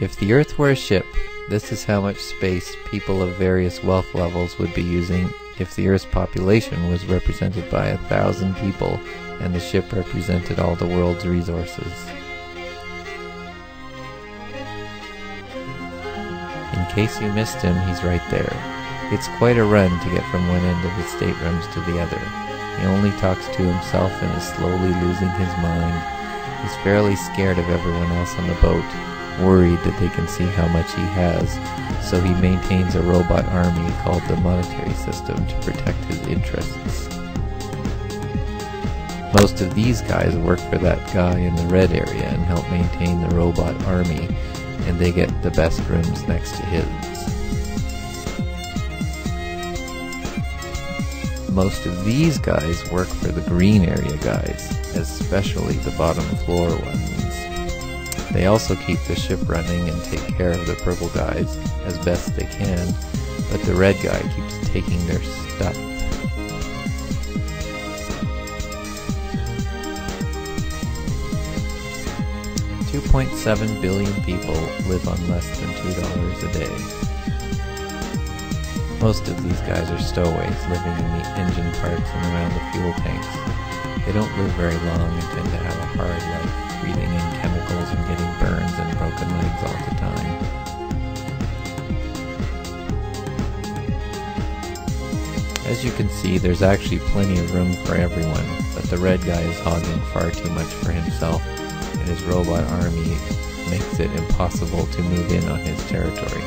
If the Earth were a ship, this is how much space people of various wealth levels would be using if the Earth's population was represented by a thousand people and the ship represented all the world's resources. In case you missed him, he's right there. It's quite a run to get from one end of his staterooms to the other. He only talks to himself and is slowly losing his mind. He's fairly scared of everyone else on the boat, worried that they can see how much he has, so he maintains a robot army called the Monetary System to protect his interests. Most of these guys work for that guy in the red area and help maintain the robot army, and they get the best rooms next to his. Most of these guys work for the green area guys, especially the bottom floor ones. They also keep the ship running and take care of the purple guys as best they can, but the red guy keeps taking their stuff. Two point seven billion people live on less than two dollars a day. Most of these guys are stowaways living in the engine parts and around the fuel tanks. They don't live very long and tend to have a hard life, As you can see, there's actually plenty of room for everyone, but the red guy is hogging far too much for himself, and his robot army makes it impossible to move in on his territory.